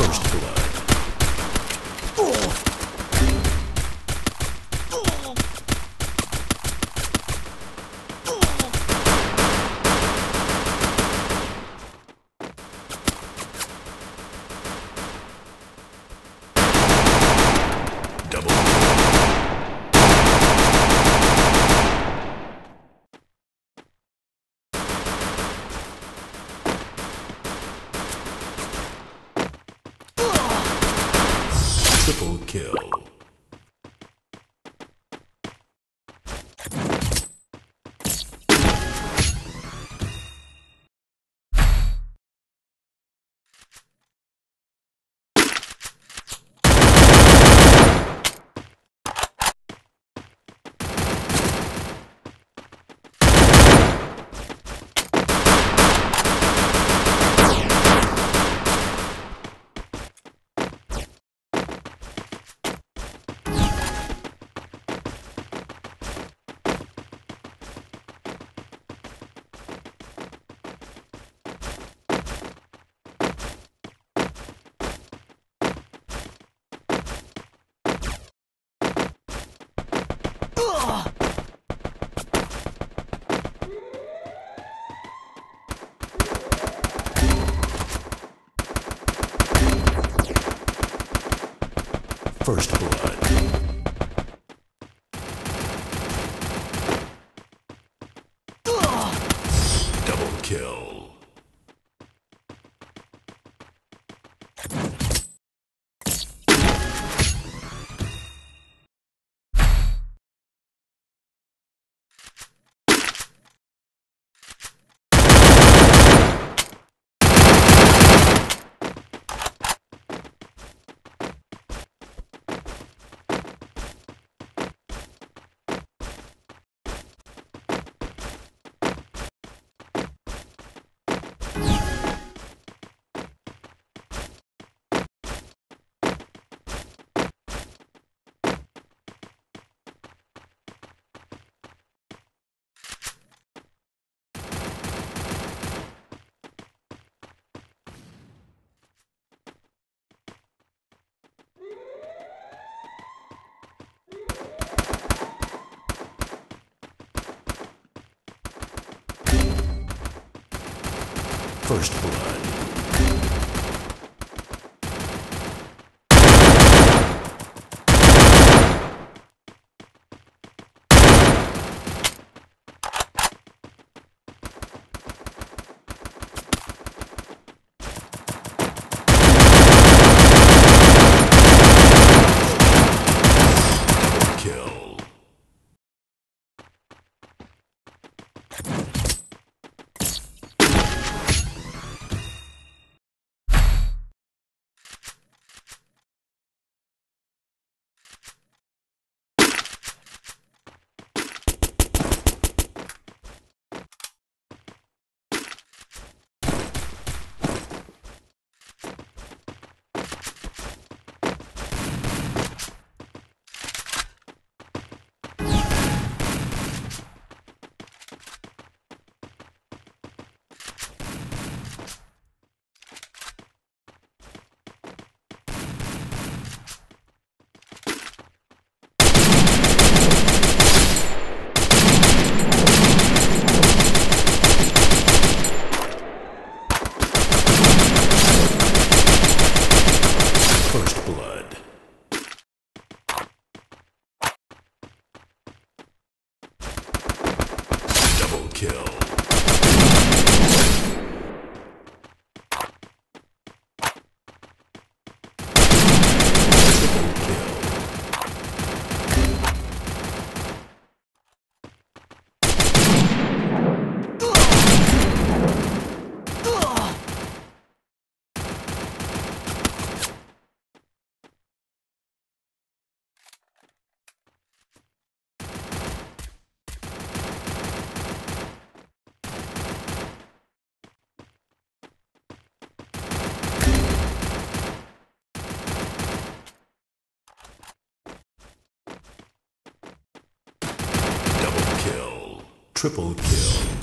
First Blood. First blood. Double kill. First blood. Double kill. First blood. Double kill. Triple kill. Double kill. Triple kill.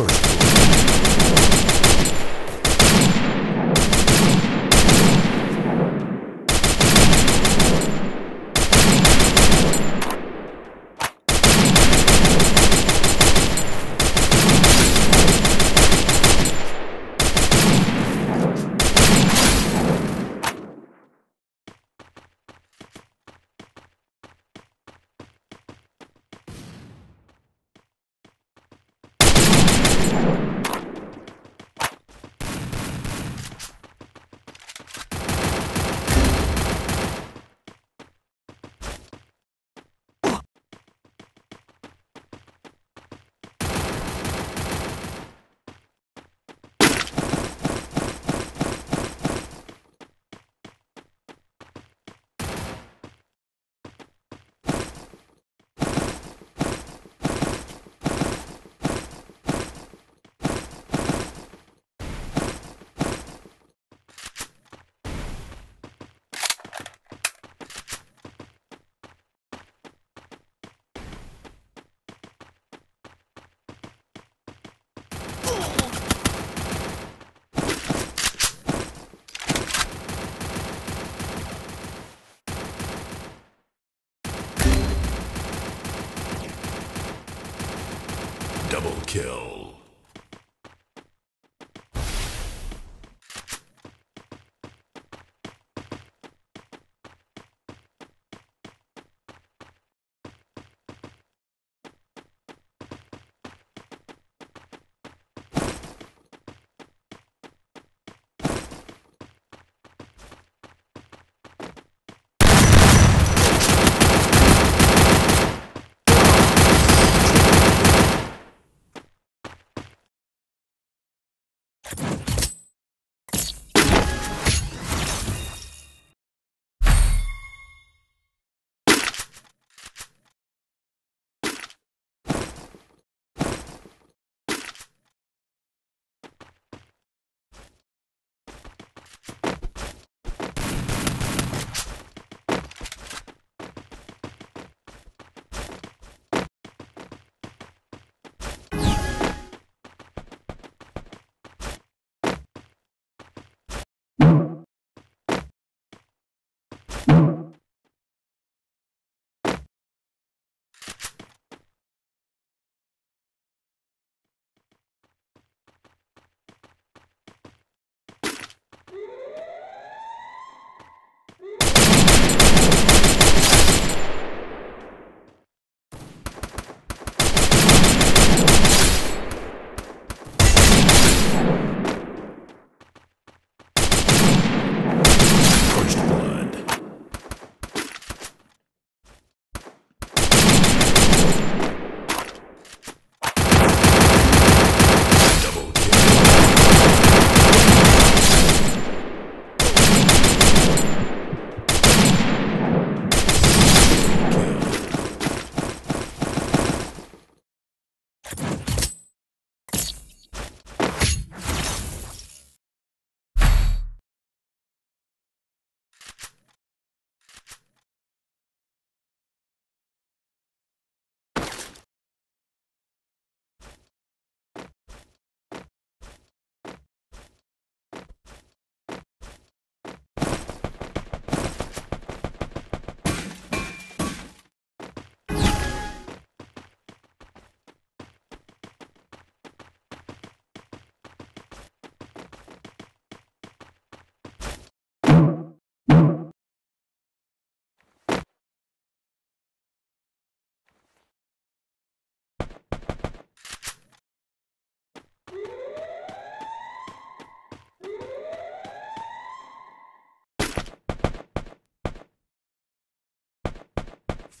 First Double kill.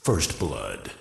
First blood.